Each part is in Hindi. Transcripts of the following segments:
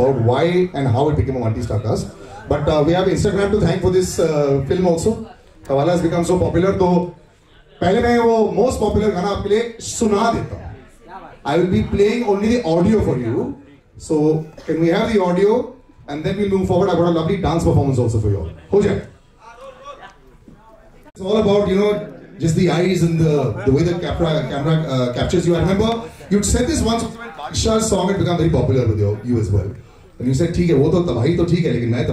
about why and how it became a multi-star cast. But uh, we have Instagram to thank for this uh, film also. Kavala has become so popular. तो पहले मैं वो most popular गाना आपके लिए सुना देता हूँ. I will be playing only the audio for you. So can we have the audio and then we'll move forward. I've got a lovely dance performance also for you all. हो जाए. It's all about you know just the eyes and the the way the camera camera uh, captures you. I remember you'd said this once. Baksha's song had become very popular with you, you as well. And you said, ठीक है वो तो तबाही तो ठीक है लेकिन मैं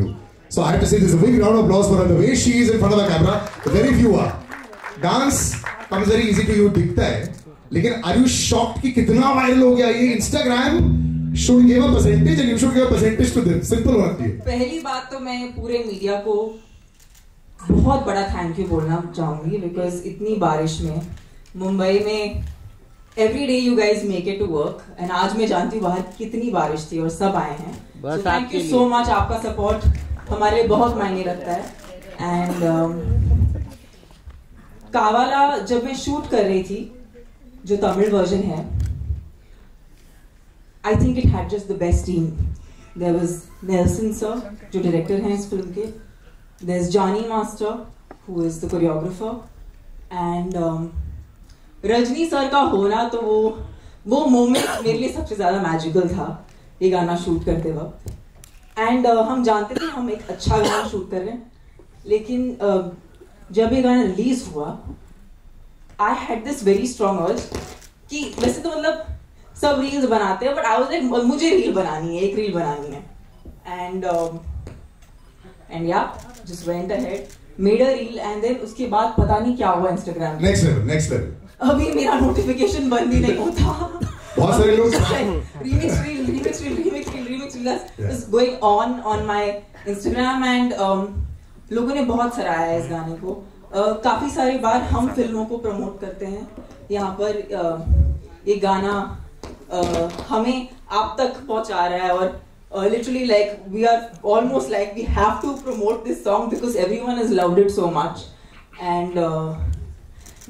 हूँ. So I have to say this a big round of applause for her. The way she is in front of the camera, very few are. Dance comes very easy to you दिखता है. लेकिन are you shocked कि कितना वायरल हो गया ये Instagram should give a percentage and you should give a percentage to them. Simple होना चाहिए. पहली बात तो मैं पूरे मीडिया को बहुत बड़ा थैंक यू बोलना चाहूँगी बिकॉज़ इतनी बारिश में मुंबई में every day you guys make it to work and आज मैं जानती हूँ बाहर कितनी बारिश थी और सब आए हैं। थैंक यू सो मच आपका सपोर्ट हमारे लिए बहुत मायने रखता है। एंड कावाला जब मैं शूट कर रही थी जो तमिल वर्जन है I think it had just the best team there was Nelson sir जो डायरेक्टर हैं इस फ़िल्म के। There's is Master master who is the choreographer um, Rajni sir का होना तो वो वो मोमेंट मेरे लिए सबसे ज़्यादा मैजिकल था ये गाना शूट करते वक्त. एंड uh, हम जानते थे हम एक अच्छा गाना शूट कर रहे हैं लेकिन uh, जब ये गाना रिलीज़ हुआ I had this very strong urge कि वैसे तो मतलब सब रील्स बनाते हैं बट आई वाज लाइक मुझे रील बनानी है एक रील बनानी है. And and yeah just went ahead made a reel and then उसके बाद पता नहीं क्या हुआ Instagram Next level, next level. अभी मेरा नोटिफिकेशन बंद ही नहीं होता। बहुत सारे लोग remix reel remix reel remix reel remix reel is going on on my Instagram and लोगों ने बहुत सराहा है इस गाने को। काफ़ी सारे बार हम फ़िल्मों को प्रमोट करते हैं। यहाँ पर ये गाना हमें आप तक पहुँचा रहा है और literally like we are almost like we have to promote this song because everyone is love it so much and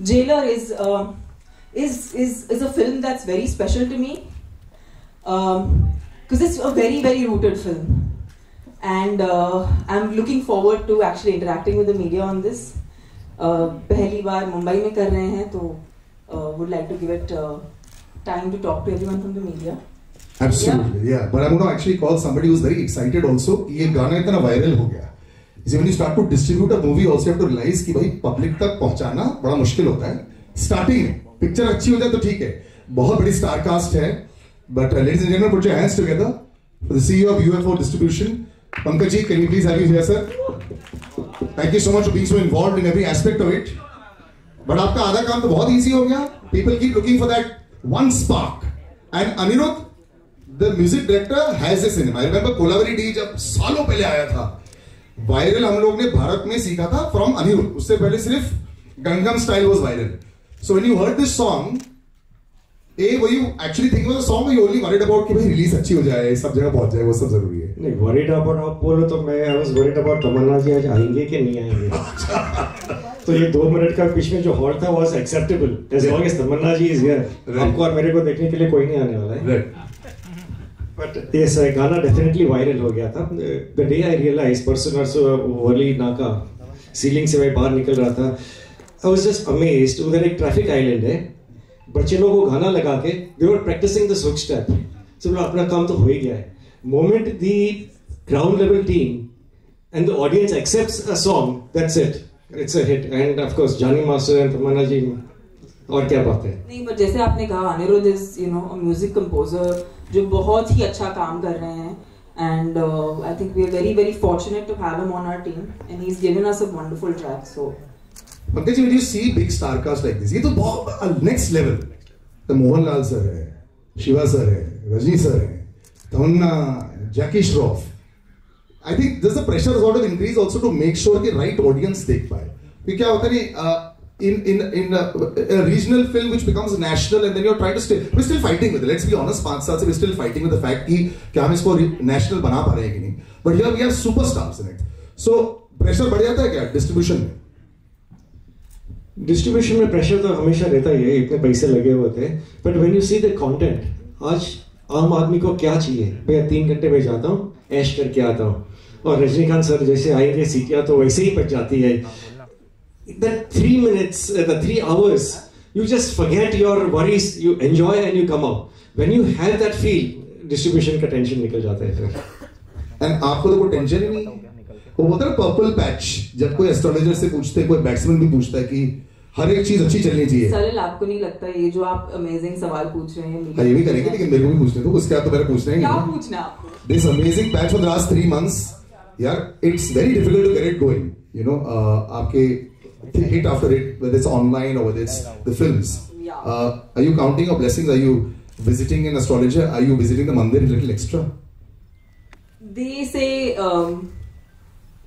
Jailer is uh, is is is a film that's very special to me because it's a very very rooted film and uh, I'm looking forward to actually interacting with the media on this. Uh, पहली बार मुंबई में कर रहे हैं तो uh, would like to give it uh, time to talk to everyone from the media. Absolutely, yeah. But I'm going to actually call somebody who's very excited also. कि ये गाना इतना वायरल हो गया इसे when you start to distribute a movie also have to realize कि भाई पब्लिक तक पहुंचाना बड़ा मुश्किल होता है। स्टार्टिंग में पिक्चर अच्छी हो जाए तो ठीक है। बहुत बड़ी स्टार कास्ट है। But ladies and gentleman put your hands together for the CEO of UFO distribution Pankaj ji can you please have you here sir thank you so much for being so involved in every aspect of it but आपका आधा काम तो बहुत इजी हो गया। People keep looking for that one spark and Anirudh the music director has a cinema remember Kolaveri Di जब सालों पहले आया था। वायरल हम लोग ने भारत में सीखा था फ्रॉम अनिरुद्ध उससे पहले सिर्फ़ Gangnam style was viral so when you heard this song a वो you actually think was song you only worried about कि भाई रिलीज़ अच्छी हो जाए सब जगह पहुँच जाए वो सब ज़रूरी है? नहीं वरीड अबाउट आप बोलो तो मैं I was worried about Tamannaah ji आज आएँगे कि नहीं आएँगे? तो ये दो मिनट का बीच में जो हॉल था was acceptable as long as Tamannaah ji is here आपको और मेरे को देखने के लिए कोई नहीं आने वाला है। बट यस गाना डेफिनेटली वायरल हो गया था। The day I realise person also Worli Naka ceiling से मैं बाहर निकल रहा था। आई वाज जस्ट अमेज्ड उधर एक ट्रैफ़िक आइलैंड है। बच्चे लोगों को गाना लगा के they were practising the hook step सब अपना काम तो हो ही गया है। Moment the ground level team and the audience accepts a song that's it it's a hit and of course Jani master and Tamannaah ji और क्या बात है? नहीं बट जैसे आपने कहा Anirudh is you know music composer जो बहुत ही अच्छा काम कर रहे हैं. And I think we are very very fortunate to have him on our team and he is given us a wonderful track so Pankaj ji you see big star cast like this, ये तो बहुत नेक्स्ट लेवल तो मोहनलाल सर है शिवा सर है रजनी सर है Tamannaah Jackie Shroff I think this the pressure sort of increase also to make sure कि राइट ऑडियंस देख पाए. क्योंकि क्या होता है नहीं in in in a, a regional film which becomes national and then you're trying to still we're still fighting with it let's be honest पाँच साल we're still fighting with the fact कि क्या हम इसको national बना पा रहे हैं कि नहीं but here we have superstars in it so pressure बढ़ जाता है क्या distribution में डिस्ट्रीब्यूशन में प्रेशर तो हमेशा रहता ही है इतने पैसे लगे हुए थे but when you see the content आज आम आदमी को क्या चाहिए भैया तीन घंटे में जाता हूँ ऐश करके आता हूँ और रजनीकांत सर जैसे आएँगे सीटियाँ तो वैसे ही बच जाती है that three minutes, uh, the three hours, you just forget your worries, you enjoy and you come out. When you have that feel, distribution का टेंशन निकल जाता है फिर एंड आपको तो कोई टेंशन ही नहीं वो बोलता है पर्पल पैच जब कोई एस्ट्रोलॉजर से पूछते हैं कोई बैट्समैन भी पूछता है कि हर एक चीज़ अच्छी चलनी चाहिए सलिल आपको नहीं लगता ये जो आप अमेजिंग सवाल पूछ रहे हैं हाँ, ये भी करेंगे लेकिन मेरे को भी पूछने दो उसके बाद तो मेरे पूछना ही क्या नहीं पूछना है आपको this amazing patch for the last three months यार it's very difficult to get it going you know uh, आपके hit after it, whether it's online or whether it's the films. Uh, are you counting your blessings? Are you visiting an astrologer? Are you visiting the mandir a little extra? They say um,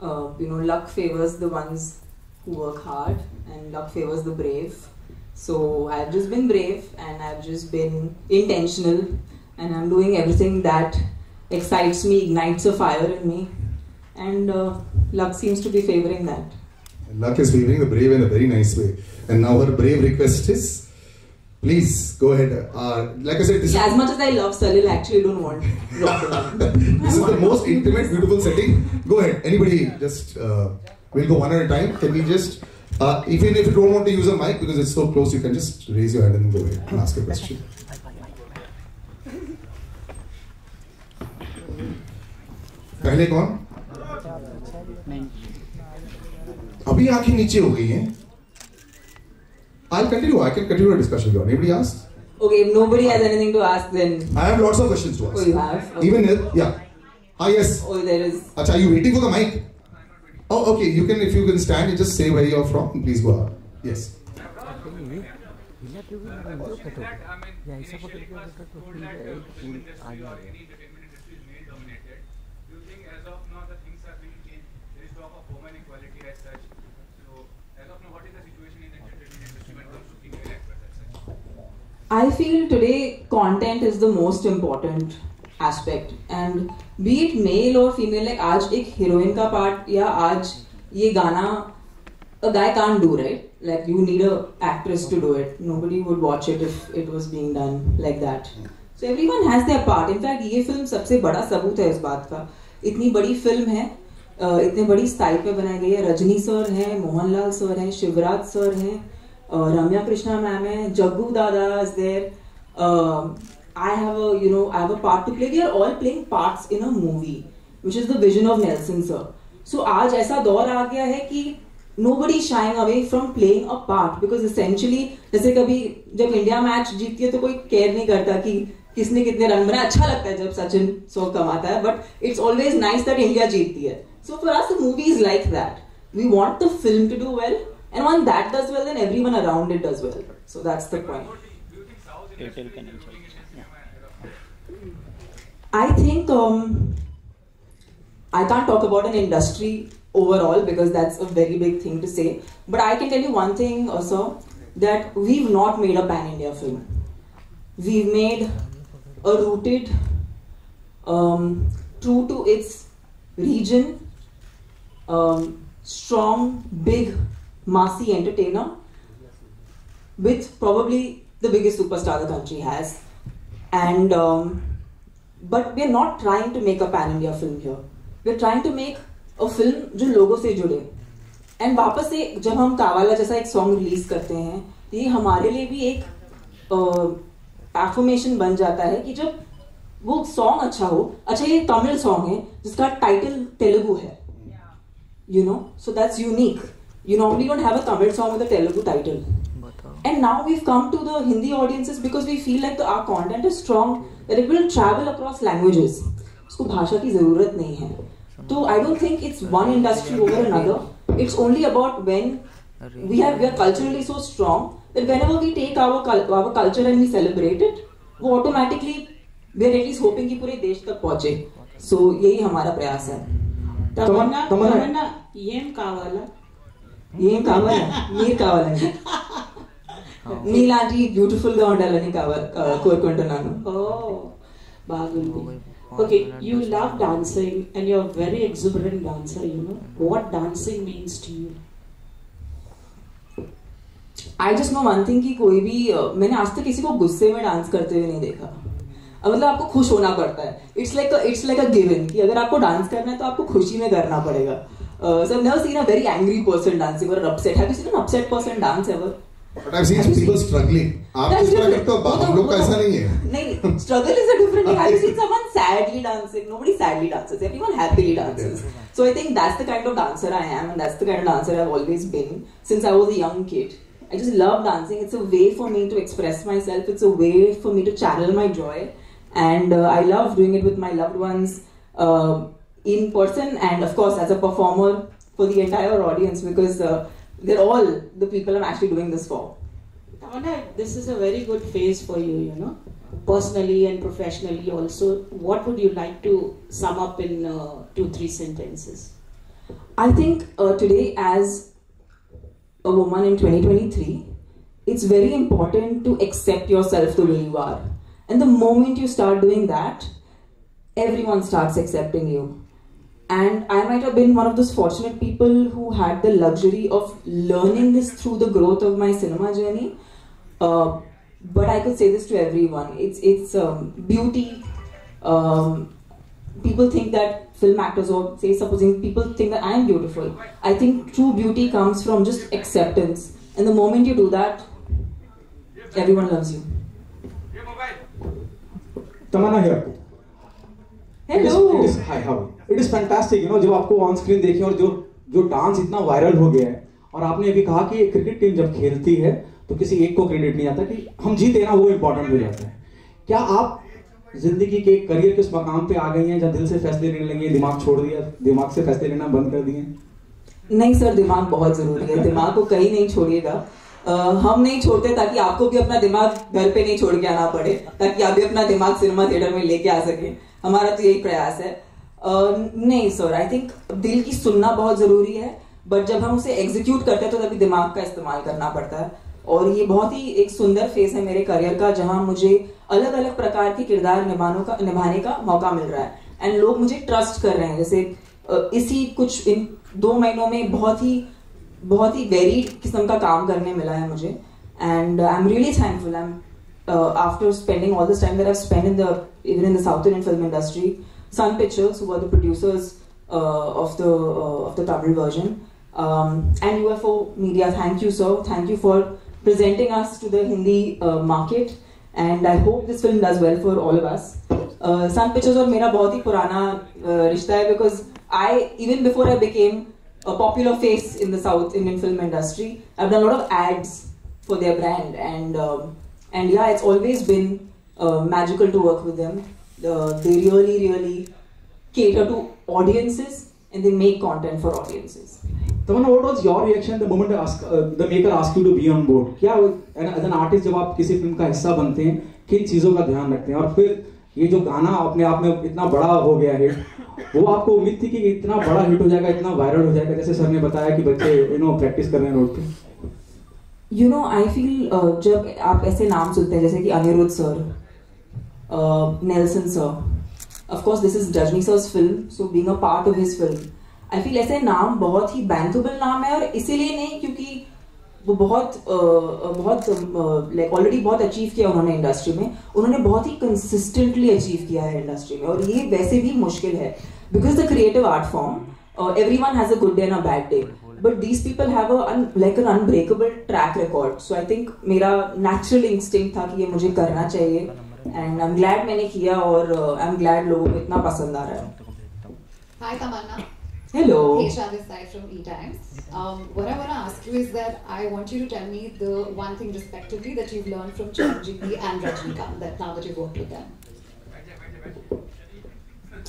uh, you know luck favors the ones who work hard and luck favors the brave. So i've just been brave and i've just been intentional and i'm doing everything that excites me ignites a fire in me. And uh, luck seems to be favoring that luck is favoring the brave in a very nice way and now her brave request is please go ahead uh, like i said this Yeah, is as much as i love salil i actually don't want rock this is the most intimate, beautiful setting. Go ahead. Anybody, just uh, we'll go one at a time. Can we just, uh, even if you don't want to use a mic because it's so close, you can just raise your hand and go ahead and ask a question. पहले कौन अभी आँखें नीचे हो गई हैं I'll continue. I can continue the discussion. Here. Anybody ask? okay if nobody has anything to ask then I have lots of questions to ask. oh you have okay. Even if, yeah. Ah, yes. oh there is Acha, are you waiting for the mic? Oh, okay. You can, if you can stand, you just say where you're from. Please go ahead. Yes. या ऐसा पकड़ के रखा तो फिर एक फूल आ जाएगा Do you think as of now the things are being changed? There is talk of women equality as such. So as of now, what is the situation in the entertainment industry when it comes to female actors as such? I feel today content is the most important aspect and be it male or female like आज एक हीरोइन का पार्ट या आज ये गाना a guy can't do right like you need a actress to do it nobody would watch it if it was being done like that so everyone has their part in fact ये फ़िल्म सबसे बड़ा सबूत है इस बात का इतनी बड़ी फ़िल्म है इतने बड़ी स्टाइल पे बनाई गई है रजनी सर हैं मोहनलाल सर हैं शिवराज सर हैं uh, Ramya Krishna ma'am hai, Jaggu Dada is there. Um I have a you know I have a part to play. We are all playing parts in a movie, which is the vision of Nelson sir. So आज ऐसा दौर आ गया है कि nobody shying away from playing a part because essentially जैसे कभी जब इंडिया मैच जीतती है तो कोई केयर नहीं करता कि किसने कितने रन बनाए अच्छा लगता है जब सचिन सौ कमाता है but it's always nice that India जीतती है so for us movie is like that we want the film to do well And when that does well, then everyone around it does well. So that's the point. I think um, I can't talk about an industry overall because that's a very big thing to say. But I can tell you one thing also that we've not made a pan India film. We've made a rooted, um, true to its region, um, strong, big massy entertainer with probably the biggest superstar the country has. And um, but we're not trying to make a pan India film here. We're trying to make a film जो लोगों से जुड़े एंड वापस से जब हम कावाला जैसा एक सॉन्ग रिलीज़ करते हैं ये हमारे लिए भी एक एफर्मेशन बन जाता है कि जब वो सॉन्ग अच्छा हो अच्छा ये तमिल सॉन्ग है जिसका टाइटल तेलुगु है you know so that's unique You normally don't have a Tamil song with a Telugu title. And now we've come to the Hindi audiences because we feel like the, our content is strong, that it will travel across languages. उसको भाषा की ज़रूरत नहीं है। तो I don't think it's one industry over another it's only about when we have we are culturally so strong that whenever we take our our culture and we celebrate it वो automatically we are at least hoping कि पूरे देश तक पहुँचे। सो so, यही हमारा प्रयास है। तमन्ना तमन्ना, तमन्ना ये कावाला ఏం కావాలి మీరు కావాలండి నీలాంటి బ్యూటిఫుల్ గా ఉండాలని కావాలి కోరుకుంటున్నాను ఓ బాగుంది okay you love dancing and you're very exuberant dancer you know what dancing means to you I just know one thing कि कोई भी uh, मैंने आज तक किसी को गुस्से में डांस करते हुए नहीं देखा मतलब आपको खुश होना पड़ता है it's like it's like a given कि अगर आपको डांस करना है तो आपको खुशी में करना पड़ेगा So never seen a very angry person dancing और upset have you seen an upset person dance ever But I've seen people struggling. आप That's जिस तरह different. करते हो वो तो- हम लोग का वो तो- ऐसा नहीं है नहीं struggle is a different thing. Have you seen someone sadly dancing? Nobody sadly dances. Everyone happily dances. So I think that's the kind of dancer I am, and that's the kind of dancer I've always been since I was a young kid. I just love dancing. It's a way for me to express myself. It's a way for me to channel my joy, and uh, I love doing it with my loved ones uh, in person, and of course as a performer for the entire audience because uh, they're all the people I'm actually doing this for. This is a very good phase for you, you know, personally and professionally also. What would you like to sum up in uh, two, three sentences? I think uh, today, as a woman in 2023, it's very important to accept yourself the way you are. And the moment you start doing that, everyone starts accepting you. And I might have been one of those fortunate people who had the luxury of learning this through the growth of my cinema journey. Uh, but I could say this to everyone. It's it's um, beauty. Um, people think that film actors or say supposing people think that I am beautiful. I think true beauty comes from just acceptance. And the moment you do that, everyone loves you. Tamana here. Fantastic, जब आपको ऑन स्क्रीन देखें और जो जो डांस इतना वायरल हो गया है। और आपने अभी कहा कि क्रिकेट टीम जब खेलती है तो किसी एक को क्रेडिट नहीं आता कि हम जीते ना वो इम्पोर्टेंट हो जाता है। क्या आप ज़िंदगी के करियर के उस मकाम पे आ गई हैं जब दिल से फैसले लेने लगी दिमाग छोड़ दिया दिमाग से फैसले लेना बंद कर दिए? नहीं सर दिमाग बहुत ज़रूरी है। दिमाग को कहीं नहीं छोड़िएगा। हम नहीं छोड़ते ताकि आपको भी अपना दिमाग घर पे नहीं छोड़ के आना पड़े ताकि आप भी अपना दिमाग सिनेमा थिएटर में लेके आ सके। हमारा तो यही प्रयास है। अ, नहीं सर आई थिंक दिल की सुनना बहुत ज़रूरी है बट जब हम उसे एग्जीक्यूट करते हैं तो तभी दिमाग का इस्तेमाल करना पड़ता है। और ये बहुत ही एक सुंदर फ़ेज़ है मेरे करियर का जहाँ मुझे अलग अलग प्रकार के किरदार निभाने का निभाने का मौका मिल रहा है। एंड लोग मुझे ट्रस्ट कर रहे हैं जैसे इसी कुछ इन दो महीनों में बहुत ही बहुत ही वेरीड किस्म का काम करने मिला है मुझे। And I am really thankful I am after spending all this time that I spend in the Even in the South Indian film industry Sun Pictures, who are the producers uh, of the uh, of the Tamil version, um, and UFO Media. Thank you, sir. Thank you for presenting us to the Hindi uh, market, and I hope this film does well for all of us. Uh, Sun Pictures और मेरा बहुत ही पुराना uh, रिश्ता है because I even before I became a popular face in the South Indian film industry, I've done a lot of ads for their brand, and um, and yeah, it's always been uh, magical to work with them. Uh, they really, really cater to audiences and they make content for audiences. Tamannaah what was your reaction the moment ask, uh, the maker asked you to be on board क्या एज एन आर्टिस्ट जब आप किसी फ़िल्म का हिस्सा बनते हैं किन चीज़ों का ध्यान रखते हैं और फिर ये जो गाना अपने आप में इतना बड़ा हो गया हिट वो आपको उम्मीद थी कि इतना बड़ा हिट हो जाएगा इतना वायरल हो जाएगा जैसे सर ने बताया कि बच्चे यू नो प्रैक्टिस कर रहे हैं रोड पे यू नो आई फील जब आप ऐसे नाम सुनते हैं जैसे कि Anirudh sir Nelson sir of course this is Rajni sir's film so being a part of his film I feel ऐसे नाम बहुत ही बैंथेबल नाम है और इसीलिए नहीं क्योंकि वो बहुत uh, बहुत लाइक ऑलरेडी बहुत अचीव किया उन्होंने इंडस्ट्री में। उन्होंने बहुत ही कंसिस्टेंटली अचीव किया है इंडस्ट्री में और ये वैसे भी मुश्किल है। Because the creative art form everyone has a good day and a bad day but these people a un, like an unbreakable track record. So i think मेरा natural instinct था कि ये मुझे करना चाहिए। and i'm glad मैंने किया और uh, i'm glad लोगों को इतना पसंद आ रहा है Hi, Tamanna. hello Kesha this side from E Times. Um, what I want to ask you is that I want you to tell me the one thing respectively that you've learned from Chiranjeevi and Rajnikant that now that you've worked with them.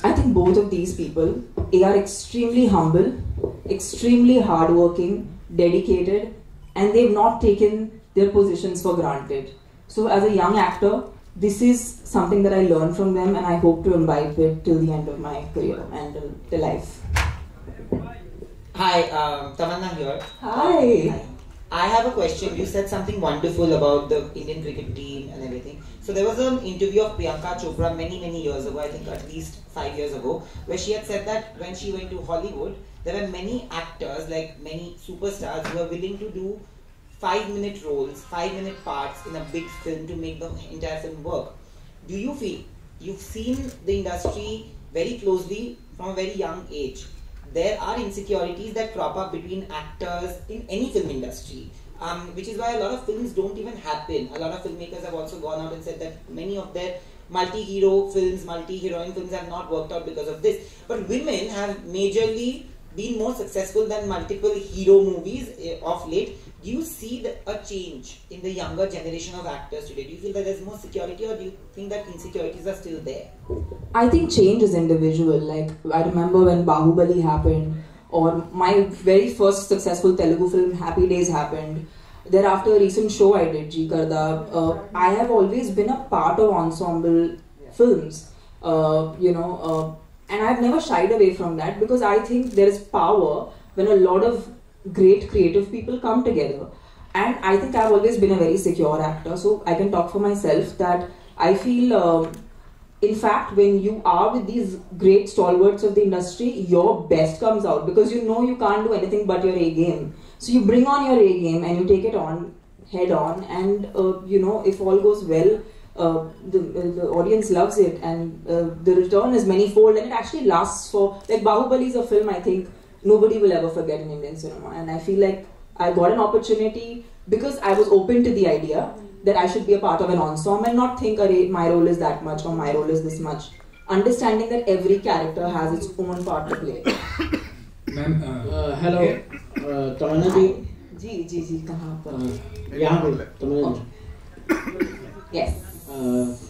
I think both of these people they are extremely humble, extremely hardworking, dedicated, and they've not taken their positions for granted. So as a young actor, this is something that I learned from them, and I hope to imbibe it till the end of my career and till, till life. Hi, um, Tamanna here. Hi. I have a question. You said something wonderful about the Indian cricket team and everything. So there was an interview of Priyanka Chopra many, many years ago, I think at least five years ago, where she had said that when she went to Hollywood, there were many actors, like many superstars, who were willing to do five minute roles, five minute parts in a big film to make the entire film work. Do you feel you've seen the industry very closely from a very young age. There are insecurities that crop up between actors in any film industry. Um, which is why a lot of films don't even happen. A lot of filmmakers have also gone out and said that many of their multi-hero films, multi-heroine films have not worked out because of this. But women have majorly been more successful than multiple hero movies eh, of late. Do you see the, a change in the younger generation of actors today? Do you feel that there's more security, or do you think that insecurities are still there? I think change is individual. Like I remember when Bahubali happened, or my very first successful Telugu film Happy Days happened. Thereafter, a recent show I did, G Karda. Uh, I have always been a part of ensemble films. Uh, you know, uh, and I've never shied away from that because I think there is power when a lot of great creative people come together. And I think I've always been a very secure actor, so I can talk for myself that I feel. Um, in fact, when you are with these great stalwarts of the industry, your best comes out because you know you can't do anything but your A game. So you bring on your A game and you take it on head on, and uh, you know if all goes well, uh, the the audience loves it, and uh, the return is manifold, and it actually lasts for like Bahubali is a film I think nobody will ever forget in Indian cinema, and I feel like I got an opportunity because I was open to the idea that I should be a part of an ensemble and not think, Array, my role is that much or my role is this much. Understanding that every character has its own part to play. Ma'am hello Tamannaah ji ji ji ji कहाँ पर यहाँ पे Tamannaah ji yes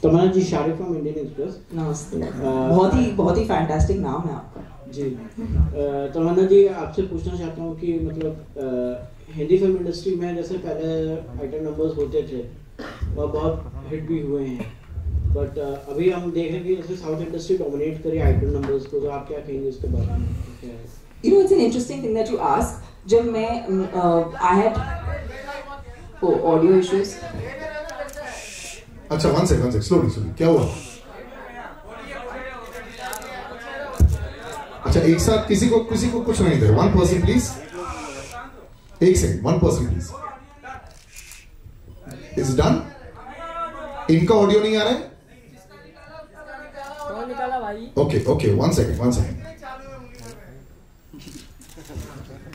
Tamannaah ji Shariq from Indian Express नमस्ते बहुत ही बहुत ही फैंटास्टिक नाम है आपका जी। अ, तमन्ना जी आपसे पूछना चाहता हूँ कि मतलब हिंदी फ़िल्म इंडस्ट्री में जैसे पहले आइटम नंबर्स होते थे वह बहुत हिट भी हुए हैं। बट अभी हम देख रहे हैं कि जैसे साउथ इंडस्ट्री डोमिनेट करी आइटम नंबर्स को तो आप क्या कहेंगे इसके बारे में? You know, it's an interesting thing that you ask. जब मैं I had oh audio अच्छा one second one second slowly slowly क्या हुआ? अच्छा एक साथ किसी को किसी को कुछ नहीं दे वन पर्सन प्लीज़ एक second one person please is done इनका ऑडियो नहीं आ रहा है? Okay okay one second one second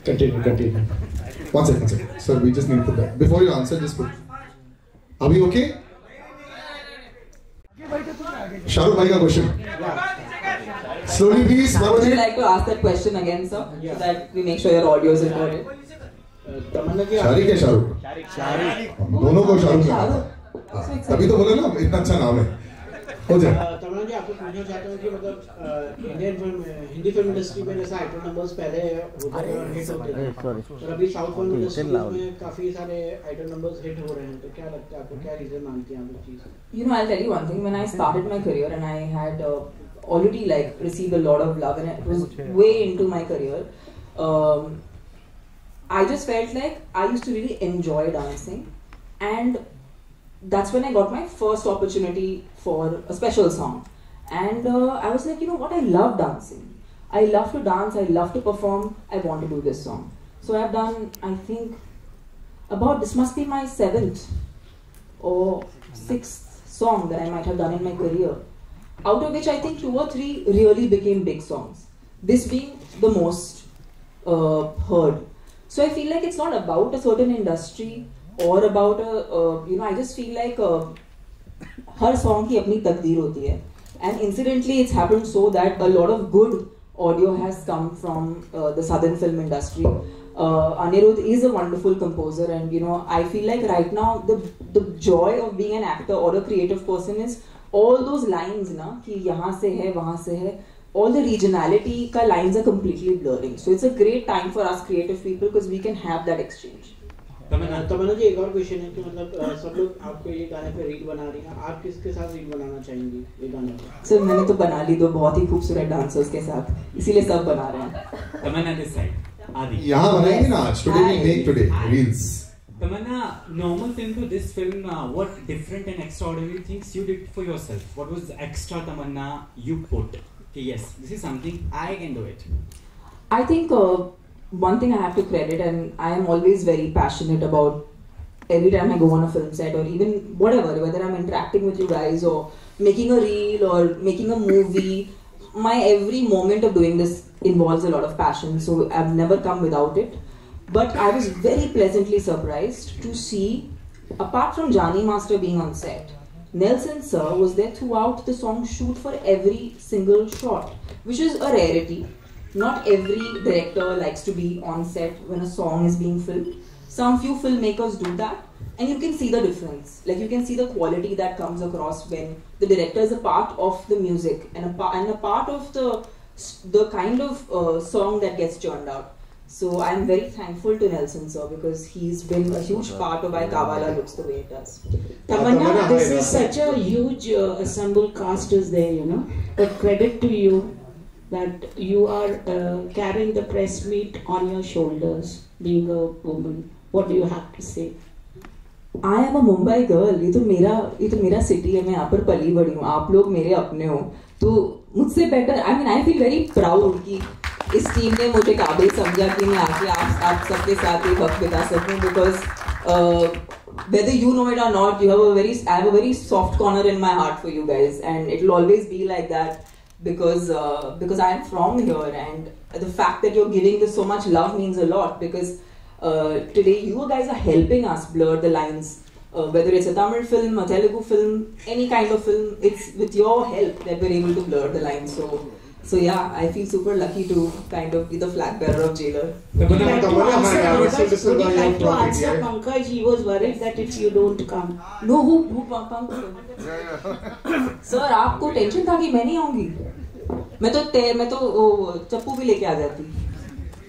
continue continue one second second sir we just need to back before you answer just put अभी ओके शाहरुख भाई का question. Slowly, please. One Would you like to ask that question again, sir, Yeah. so that we make sure your audio is recorded? Shariq है शाहरुख शारिक दोनों को शाहरुख लगा हाँ, तभी तो बोले ना इतना अच्छा नाम है। हो जाए। तमन्ना जी आपको पूछना चाहता हूँ कि मतलब Indian film Hindi film industry में जैसे आइटम नंबर्स पहले होते और हिट होते थे। और अभी साउथ फ़िल्म इंडस्ट्री में काफ़ी सारे आइटम नंबर्स हिट हो रहे हैं तो क्या लगता है आपको क्या रीजन मानती हैं आप इस चीज़? You know, I'll tell you one thing. When I started my career and I had uh, already like received a lot of love and it was way into my career, um, I just felt like I used to really enjoy dancing, and that's when I got my first opportunity for a special song. And uh, I was like, you know what? I love dancing. I love to dance. I love to perform. I want to do this song. So I've done, I think, about this must be my seventh or sixth song that I might have done in my career out of which I think two or three really became big songs. This being the most uh, heard. So I feel like it's not about a certain industry or about a, uh, you know, I just feel like uh, her song ki apni takdeer hoti hai. And incidentally, it's happened so that a lot of good audio has come from uh, the southern film industry. Uh, Anirudh is a wonderful composer, and you know, I feel like right now the the joy of being an actor or a creative person is all those lines ना कि यहाँ से है वहाँ से है all the regionality का lines are completely blurring. So it's a great time for us creative people because we can have that exchange. तमन्ना तमन्ना जी एक और क्वेश्चन है कि मतलब सब लोग आपको ये गाने पे रील बना रही हैं आप किसके साथ रील बनाना चाहेंगी ये गाने पे? सर मैंने तो बना ली दो बहुत ही खूबसूरत डांसर्स के साथ इसीलिए सब बना रहे हैं। तमन्ना दिस साइड आदि। यहाँ बनाएँगे ना आज today we make today reels Tamanna, normal to this film, uh, what different and extraordinary things you did for yourself? What was the extra Tamanna you put? Okay, yes, this is something I can do it. I think uh, one thing I have to credit, and I am always very passionate about every time I go on a film set or even whatever, whether I'm interacting with you guys or making a reel or making a movie, my every moment of doing this involves a lot of passion. So I've never come without it. But I was very pleasantly surprised to see, apart from Jani Master being on set, Nelson Sir was there throughout the song shoot for every single shot, which is a rarity. Not every director likes to be on set when a song is being filmed. Some few filmmakers do that, and you can see the difference. Like you can see the quality that comes across when the director is a part of the music and a, and a part of the the kind of uh, song that gets churned out. So I'm very thankful to Nelson sir because he's been a huge part of why Kavala looks the way it does. Tamanna, this is such a huge uh, assembled cast is there, you know. But credit to you that you are uh, carrying the press meet on your shoulders, being a woman. What do you have to say? I am a Mumbai girl ये तो मेरा ये तो मेरा सिटी है मैं यहाँ पर पली बड़ी हूँ आप लोग मेरे अपने हो तो मुझसे better I mean I feel very proud कि इस टीम ने मुझे काबिल समझा कि मैं आके आप आप सबके साथ ये वक्त बिता सकूँ because you know it or not you have a very I have a very soft corner in my heart for you guys and it will always be like that because uh, because I am from here and the fact that you're giving this so much love means a lot because uh, today you guys are helping us blur the lines uh, whether it's a Tamil film, a Telugu film, any kind of film, it's with your help that we're able to blur the lines. So, so yeah, I feel super lucky to kind of be the flag bearer of Jailer. Would you like to answer Pankaj? Would you like to answer Pankaj? He was worried that if you don't come. No, who, who Pankaj? Sir आपको टेंशन था कि मैं नहीं आऊंगी मैं तो ते, मैं तो वो चप्पू भी लेके आ जाती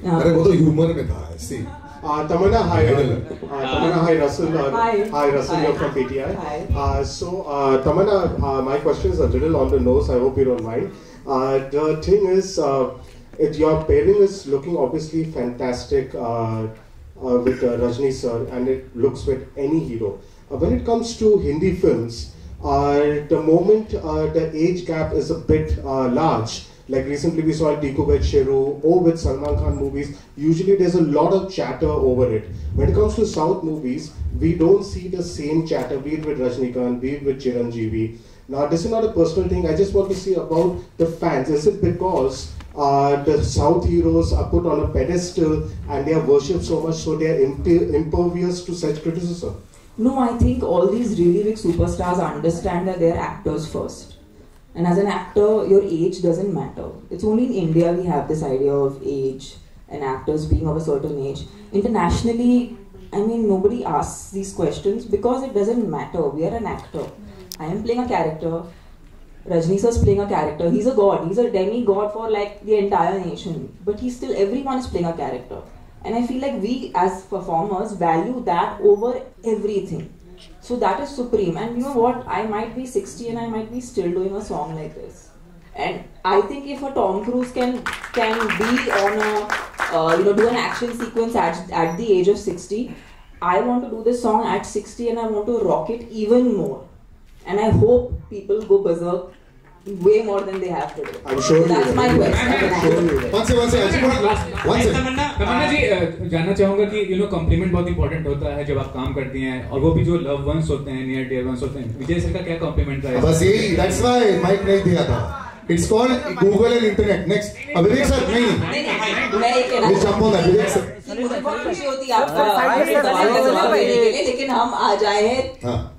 अरे वो तो ह्यूमर में था सी Uh, Tamanna, hi. Uh, uh, Tamanna, hi, Russell. Uh, Hi. Hi, Russell. Hi. You're from PTI. Hi. Uh, so, uh, Tamanna, uh, my question is a little on the nose. I hope you don't mind. Uh, the thing is, uh, your pairing is looking obviously fantastic uh, with Rajni sir, and it looks with any hero. When it comes to Hindi films, the moment the age gap is a bit large, like recently we saw Diku with Sheru or with Salman Khan movies, usually there's a lot of chatter over it. When it comes to South movies, we don't see the same chatter, be it with Rajnikant, be it with Chiranjeevi. Now, this is not a personal thing, I just want to see about the fans. Is it because uh, the South heroes are put on a pedestal and they are worshipped so much so they are imp- impervious to such criticism? No, I think all these really big superstars understand that they're actors first. And as an actor, your age doesn't matter. It's only in India we have this idea of age and actors being of a certain age. Internationally, I mean, nobody asks these questions because it doesn't matter. We are an actor. I am playing a character. Rajni sir is playing a character. He's a god. He's a demigod for like the entire nation. But he's still, everyone is playing a character. And I feel like we as performers value that over everything. So that is supreme. And you know what? I might be 60 and I might be still doing a song like this. And I think if a Tom Cruise can can be on a uh, you know do an action sequence at, at the age of 60, I want to do this song at 60 and I want to rock it even more. And I hope people go berserk way more than they have today. I'm sure so that's my will. quest. as an actor. One second, one second. One second. तमन्ना तमन्ना जी जानना चाहूँगा कि यू नो कॉम्प्लीमेंट बहुत इंपॉर्टेंट होता है जब आप काम करती हैं और वो भी जो लव वंस होते हैं नियर डियर वंस होते हैं विजय सर का क्या कॉम्प्लीमेंट था बस यही दैट्स व्हाई माइक नहीं दिया था it's called Google and internet next अब सर नहीं मैं ऑन विवेक सर मुझे बहुत खुशी होती है आपका सवाल का जवाब देने के लिए लेकिन हम आ जाए हैं हाँ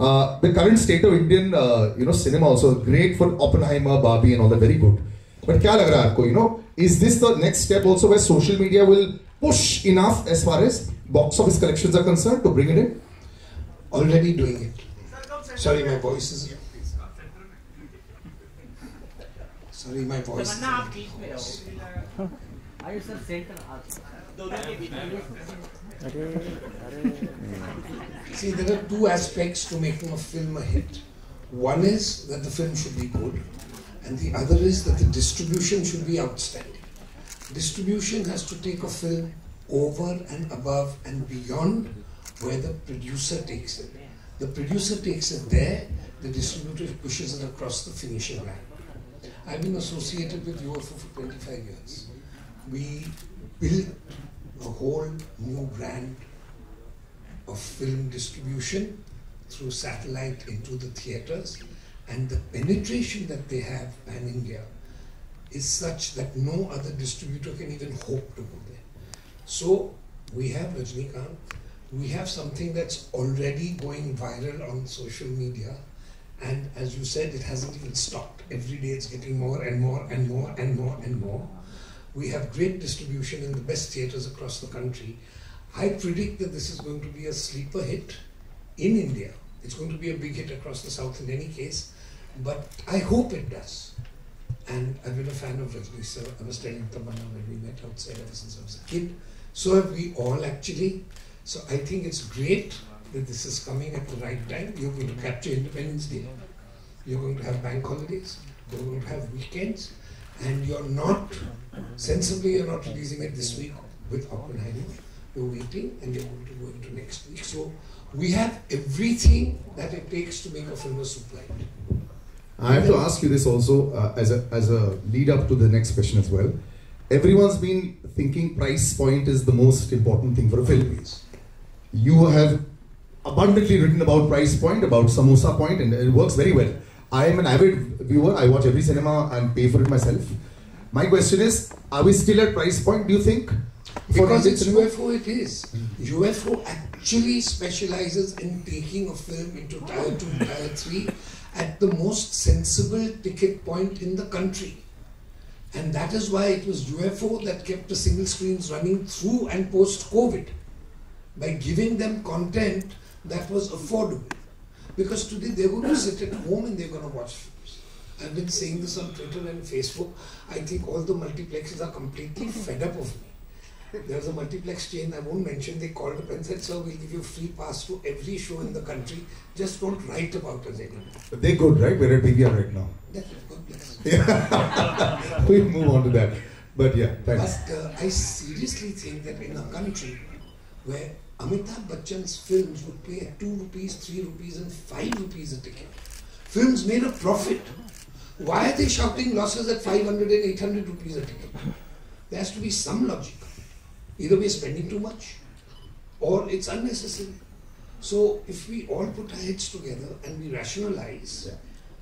uh, the current state of Indian uh, you know cinema also great for Oppenheimer Barbie and all that very good but क्या लग रहा है आपको you know is this the next step also where social media will push enough as far as box office collections are concerned to bring it in already doing it. Sorry, my voice is. Sorry, my voice. is- See, there are two aspects to making a film a hit. One is that the film should be good, and the other is that the distribution should be outstanding. Distribution has to take a film over and above and beyond where the producer takes it. The producer takes it there, the distributor pushes it across the finishing line. I've been associated with UFO for 25 years. We built a whole new brand of film distribution through satellite into the theaters, and the penetration that they have pan India is such that no other distributor can even hope to go there. So we have Rajnikant, we have something that's already going viral on social media, and as you said, it hasn't even stopped. Every day it's getting more and more and more and more and more. We have great distribution in the best theaters across the country. I predict that this is going to be a sleeper hit in India. It's going to be a big hit across the South in any case, but I hope it does. And I've been a fan of Rajni sir. I was telling Tamanna when we met outside ever since I was a kid. So have we all actually. So I think it's great that this is coming at the right time. You're going to capture Independence Day. You're going to have bank holidays. You're going to have weekends. And you're not, sensibly, you're not releasing it this week with Oppenheimer. You're waiting and you're going to go into next week. So we have everything that it takes to make a film a super hit. I have to ask you this also uh, as a as a lead up to the next question as well. Everyone's been thinking price point is the most important thing for a film. You have abundantly written about price point, about samosa point, and it works very well. I am an avid viewer. I watch every cinema and pay for it myself. My question is: Are we still at price point? Do you think? Because it's cinema? UFO, it is. UFO actually specializes in taking a film into tier 2, tier 3 at the most sensible ticket point in the country. And that is why it was UFO that kept the single screens running through and post COVID by giving them content that was affordable. Because today they're going to sit at home and they're going to watch films. I've been saying this on Twitter and Facebook. I think all the multiplexes are completely fed up of me. There's a multiplex chain I won't mention. They called up and said, "Sir, we'll give you free pass to every show in the country. Just don't write about us anymore." But they're good, right? We're at PVR right now. That's a good place. Yeah. we'll move on to that. But yeah, thanks. But uh, I seriously think that in a country where Amitabh Bachchan's films would pay at 2 rupees, 3 rupees, and 5 rupees a ticket, films made a profit. Why are they shouting losses at 500 and 800 rupees a ticket? There has to be some logic. Either we're spending too much or it's unnecessary. So if we all put our heads together and we rationalize,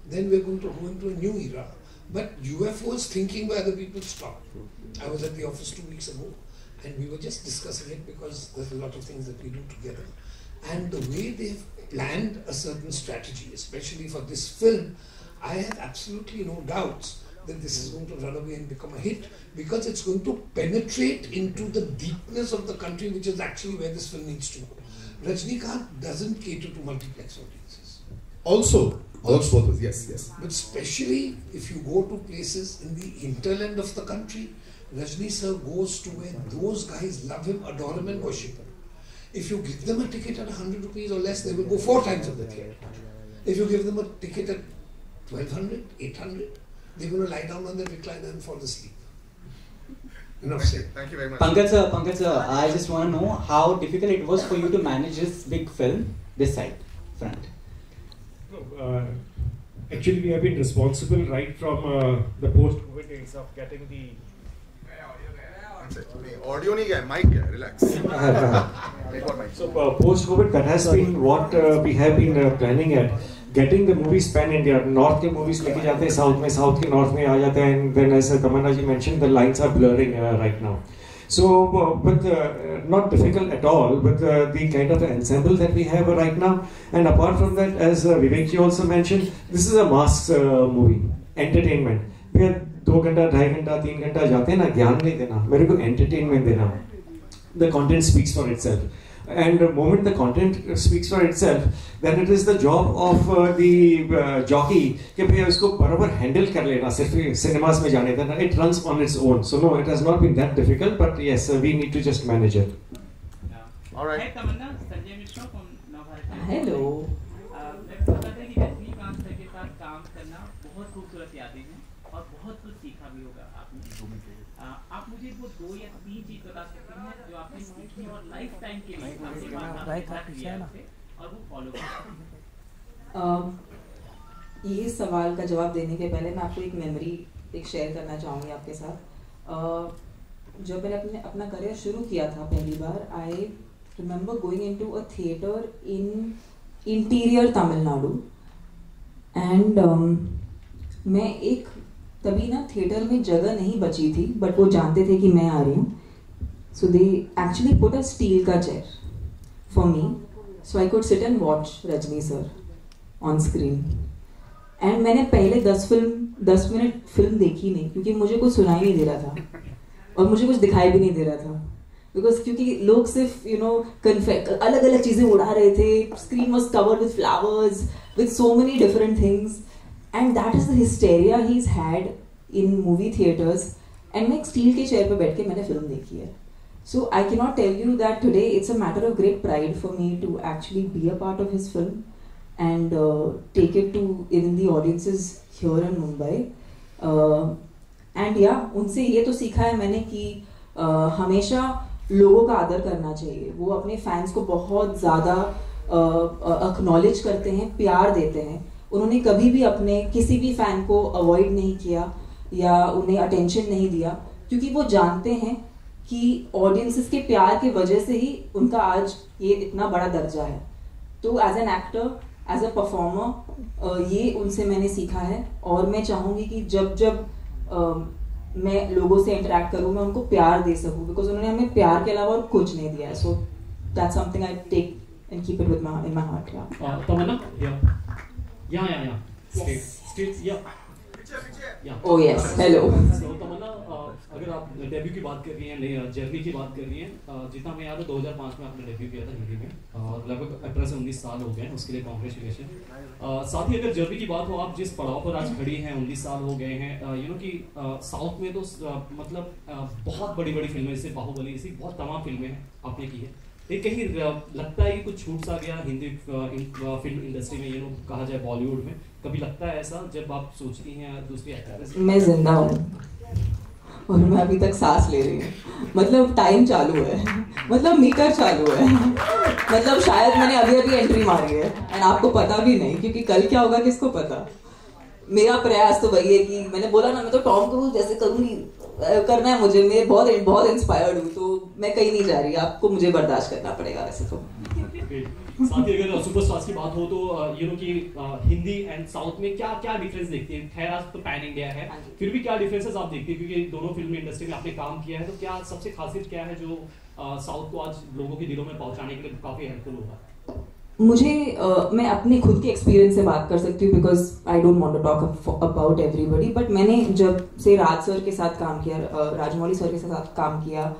then we're going to go into a new era. But UFOs thinking by other people stop. I was at the office two weeks ago and we were just discussing it because there's a lot of things that we do together. And the way they've planned a certain strategy, especially for this film, I have absolutely no doubts that this is going to run away and become a hit because it's going to penetrate into the deepness of the country, which is actually where this film needs to go. Rajnikant doesn't cater to multiplex audiences. Also, works both ways. Yes, yes. But especially if you go to places in the hinterland of the country, Rajni sir goes to where those guys love him, adore him, and worship him. If you give them a ticket at 100 rupees or less, they will go four times of the theatre. If you give them a ticket at 1200, 800, they're going to lie down on the recliner and fall asleep. Enough said. Thank you very much. Pankaj sir, Pankaj sir, I just want to know how difficult it was for you to manage this big film this side, front. No, uh, actually, we have been responsible right from uh, the post-COVID days of getting the audio नहीं गया माइक गया relax uh, post-COVID, that has been what uh, we have been uh, planning at. Getting the movies pan India, North के movies लेके जाते हैं South में, South के North में आ जाते हैं, as uh, Tamanna ji mentioned, the lines are blurring uh, right now. So, uh, but uh, not difficult at all, but uh, the kind of ensemble that we have right now, and apart from that, as uh, Vivek ji also mentioned, this is a mass uh, movie, entertainment. We are दो घंटा ढाई घंटा तीन घंटा जाते हैं ना ज्ञान नहीं देना मेरे को एंटरटेनमेंट देना the content speaks for itself. And the moment the content speaks for itself, then it is the job of uh, the uh, jockey कि भैया उसको बराबर हैंडल कर लेना सिर्फ़ सिनेमास में जाने देना it runs on its own. So no, it has not been that difficult, but yes, uh, we need to just manage it. All right. Hi Tamanna, Sanjay Mishra from Navbharat. Hello. Uh, मैं पता था कि रजनीकांत सर के बहुत खूबसूरत यादें हैं और बहुत कुछ सीखा भी होगा आपने आ, आप मुझे वो दो या तीन चीज़ बता सकते हैं जो आपने सीखी और लाइफ टाइम के लिए है और वो फॉलो ये सवाल का जवाब देने के पहले मैं आपको एक मेमोरी एक शेयर करना चाहूँगी आपके साथ। जब मैंने अपने अपना करियर शुरू किया था पहली बार I remember going into a theatre in interior Tamil Nadu and मैं एक तभी ना थिएटर में जगह नहीं बची थी बट वो जानते थे कि मैं आ रही हूँ। They actually put a steel का chair for me so I could sit and watch Rajni sir on screen and मैंने पहले दस फ़िल्म दस मिनट फ़िल्म देखी नहीं, क्योंकि मुझे कुछ सुनाई नहीं दे रहा था। और मुझे कुछ दिखाई भी नहीं दे रहा था। बिकॉज़ क्योंकि लोग सिर्फ़ यू नो अलग अलग चीज़ें उड़ा रहे थे। Screen was covered with flowers with so many different things and that is the hysteria he is had in movie theatres and मैं एक स्टील के चेयर पर बैठ के मैंने फ़िल्म देखी है। I can not tell you that today it's a matter of great pride for me to actually be a part of his film and uh, take it to even the audiences here in Mumbai. Uh, and yeah, उनसे ये तो सीखा है मैंने कि uh, हमेशा लोगों का आदर करना चाहिए वो अपने फैंस को बहुत ज़्यादा अक्नॉलेज करते हैं प्यार देते हैं उन्होंने कभी भी अपने किसी भी फ़ैन को अवॉइड नहीं किया या उन्हें अटेंशन नहीं दिया क्योंकि वो जानते हैं कि ऑडियंसेस के प्यार की वजह से ही उनका आज ये इतना बड़ा दर्जा है तो as an actor as a performer ये उनसे मैंने सीखा है और मैं चाहूँगी कि जब जब uh, मैं लोगों से इंटरेक्ट करूँ मैं उनको प्यार दे सकूँ बिकॉज़ उन्होंने हमें प्यार के अलावा और कुछ नहीं दिया है so that something I take and keep it with my in my heart या Uh, Tamanna? Yeah. Yeah, yeah, yeah. Straight. Straight, yeah. Yeah. Oh, yes. Hello. So, Tamanna, uh, अगर आप डेब्यू की बात कर रही हैं जर्नी की बात कर रही हैं। जितना मैं याद है 2005 में आपने डेब्यू किया था हिंदी में। uh, लगभग अठारह से उन्नीस साल हो गए हैं उसके लिए कॉन्ग्रेचुलेशन साथ ही अगर जर्नी की बात हो आप जिस पड़ाव पर आज खड़ी हैं उन्नीस साल हो गए हैं यू नो कि साउथ में तो मतलब बहुत बड़ी बड़ी फ़िल्में जैसे बाहुबली जैसी बहुत तमाम फ़िल्में आपने की है। कहीं लगता है कि कुछ छूट सा गया हिंदी फ़िल्म इंडस्ट्री में यू नो कहा जाए बॉलीवुड में। कभी लगता है ऐसा जब आप सोचती हैं दूसरी मैं ज़िंदा हूँ। और मैं अभी तक सांस ले रही हूँ। मतलब टाइम चालू है। मतलब मीटर चालू है। मतलब शायद मैंने अभी अभी एंट्री मारी है। एंड आपको पता भी नहीं, क्योंकि कल क्या होगा किसको पता? मेरा प्रयास तो वही है कि मैंने बोला ना, मैं तो टॉम क्रूज जैसे करूँगी करना है मुझे। मैं बहुत बहुत इंस्पायर्ड हूँ तो मैं कहीं नहीं जा रही। आपको मुझे बर्दाश्त करना पड़ेगा वैसे तो। साथ ही अगर सुपरस्टार्स की बात हो तो यू नो कि हिंदी एंड साउथ में क्या क्या डिफरेंस देखती हैं? खैर आज तो पैन इंडिया है। फिर भी क्या डिफरेंसेस आप देखती हैं? क्योंकि दोनों फ़िल्म इंडस्ट्री में आपने काम किया है तो क्या सबसे खासियत क्या है जो साउथ को आज लोगों के दिलों में पहुँचाने के लिए काफ़ी हेल्पफुल होगा? मुझे uh, मैं अपने खुद के एक्सपीरियंस से बात कर सकती हूँ because I don't want to talk about everybody but मैंने जब से राज सर के साथ काम किया राजमौली सर के साथ काम किया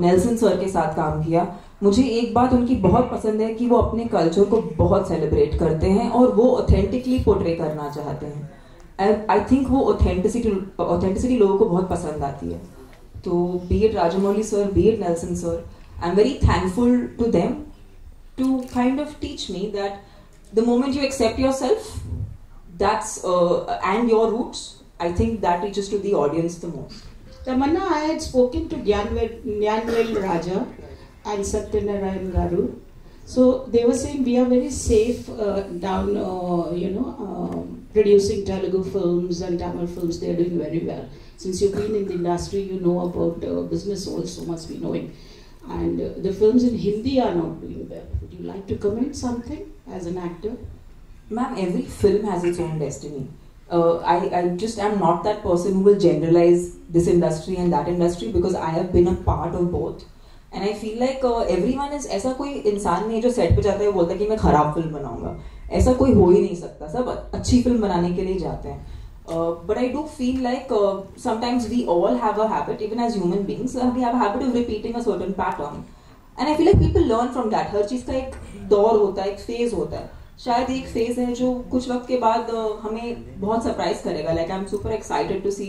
नेल्सन सर के साथ काम किया मुझे एक बात उनकी बहुत पसंद है कि वो अपने कल्चर को बहुत सेलिब्रेट करते हैं और वो ऑथेंटिकली पोर्ट्रे करना चाहते हैं। एंड आई थिंक वो ऑथेंटिसिटी ऑथेंटिसिटी लोगों को बहुत पसंद आती है। तो be it Rajamouli sir be it Nelson sir I am very thankful to them to kind of teach me that the moment you accept yourself that's and your roots I think that reaches to the audience the most Tamanna I had spoken to Gnanavel Gnanavel Raja and Satyanarayan Garu. So they were saying we are very safe uh, down, uh, you know, um producing Telugu films and Tamil films. They are doing very well. Since you've been in the industry, you know about uh, business also must be knowing. And uh, the films in Hindi are not doing well. Would you like to comment something as an actor? ma'am every film has its own destiny uh, I, I just am not that person who will generalize this industry and that industry because I have been a part of both. And I feel like uh, everyone is ऐसा कोई इंसान नहीं जो सेट पे जाता है बोलता है कि मैं खराब फ़िल्म बनाऊँगा। ऐसा कोई हो ही नहीं सकता। सब अच्छी फ़िल्म बनाने के लिए जाते हैं। But I do feel like sometimes we all have a habit even as human beings we have habit of repeating a certain pattern and I feel like people learn from that हर चीज़ का एक दौर होता है एक फ़ेज़ होता है। शायद एक फ़ेज़ है जो कुछ वक्त के बाद uh, हमें बहुत सरप्राइज़ करेगा। Like I am super excited to see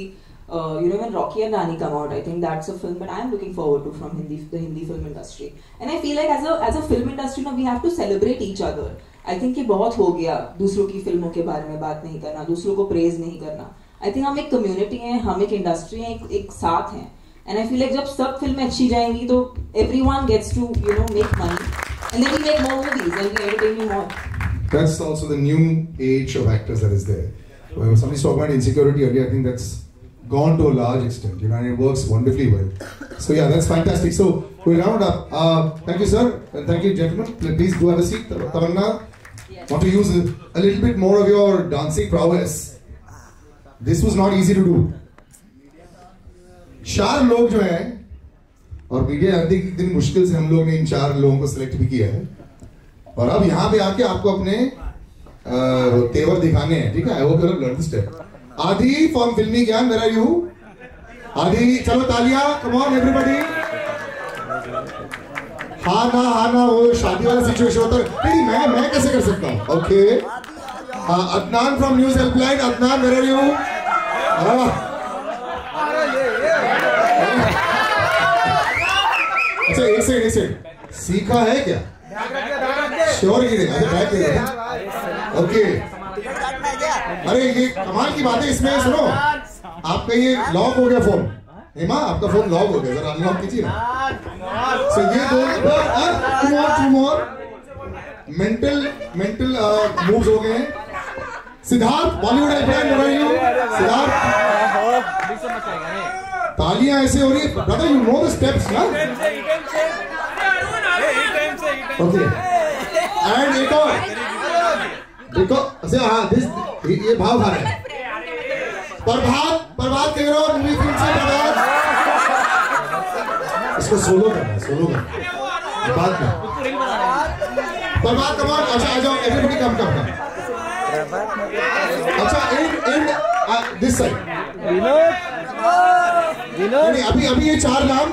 you know when Rocky and Rani come out I think that's a film that I am looking forward to from Hindi the Hindi film industry and I feel like as a as a film industry now we have to celebrate each other I think ये बहुत हो गया दूसरों की फ़िल्मों के बारे में बात नहीं करना दूसरों को प्रेज नहीं करना आई थिंक हम एक कम्युनिटी हैं हम एक इंडस्ट्री हैं एक, एक साथ हैं एंड आई फील लाइक जब सब फ़िल्में अच्छी जाएँगी तो everyone gets to you know make money and then we make more movies and we entertain more That's also the new age of actors that is there. Somebody's talking about insecurity earlier, I think that's gone to a large extent, you know, and it works wonderfully well. So yeah, that's fantastic. So we'll round up. Uh, thank you, sir, and thank you, gentlemen. Please do have a seat. Tamanna, want to use a, little bit more of your dancing prowess. This was not easy to do. चार लोग जो हैं और मीडिया कि दिन मुश्किल से हम लोग ने इन चार लोगों को सिलेक्ट भी किया है और अब यहाँ पे आके आपको अपने अ, तेवर दिखाने हैं ठीक है I hope you have learn step आदि from Filmy Gyaan where are you आदि चलो तालिया कम ऑन एवरीबॉडी हाँ ना हाँ ना वो शादी वाला सिचुएशन होता है। नहीं मैं मैं कैसे कर सकता हूँ? Okay Adnan from news helpline Adnan where are you अच्छा एक सेकंड एक सेकंड सीखा है क्या? श्योर के ओके अरे, ये कमाल की बात है इसमें, सुनो। आपका ये लॉक हो गया फ़ोन। हेमा, आपका फ़ोन लॉक हो गया अनलॉक कीजिए ना। सो ये दो मेंटल मेंटल मूव्स हो गए हैं। सिद्धार्थ बॉलीवुड हो हूँ। सिद्धार्थ। तालियाँ ऐसे हो रही brother you know the steps ना? ओके एंड एक और। देखो अच्छा हाँ दिस ये भाव रहा है प्रभात प्रभात कह रहा हूँ मूवी फ़िल्म से प्रभात। इसको सोलो करना है सोलो करना में। प्रभात कम ऑन अच्छा आ जाओ एवरीबॉडी कम कम कम। अच्छा इन इन दिस साइड नहीं अभी अभी ये चार नाम।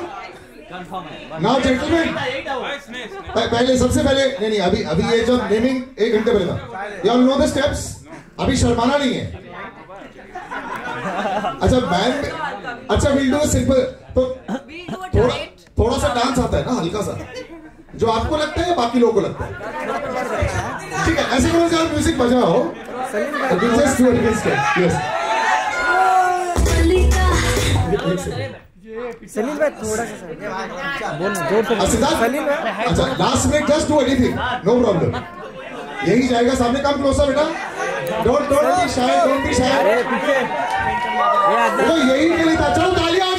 नाउ जेंटलमैन पहले, सबसे पहले, नहीं नहीं, अभी अभी ये जब नेमिंग एक घंटे पहले था। You all know the steps अभी शर्माना नहीं है। अच्छा बैन अच्छा विल डू सिंपल तो थोड़ा थोड़ा सा डांस आता है ना हल्का सा। जो आपको लगता है बाकी लोगों को लगता है? ठीक है ऐसे करो जब म्यूज़िक बजाओ just do it yes Salim भाई थोड़ा सा बोल ज़ोर से सलीम अच्छा last minute just do anything no problem यही जाएगा सामने काम क्लोज बेटा। Don't don't be shy don't be अरे पीछे तो यही के लिए था चलो तालियाँ